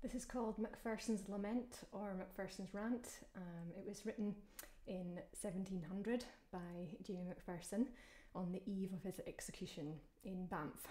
This is called Macpherson's Lament or Macpherson's Rant. Um, it was written in 1700 by Jamie Macpherson on the eve of his execution in Banff.